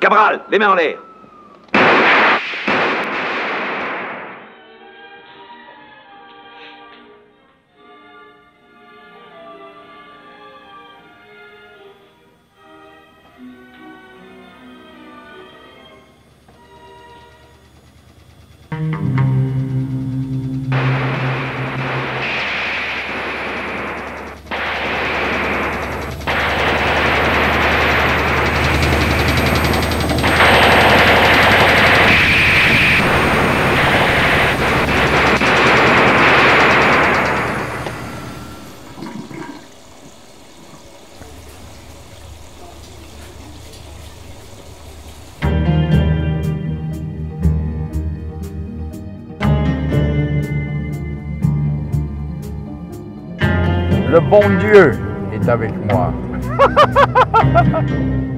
Cabral, les mains en l'air. Le bon Dieu est avec moi.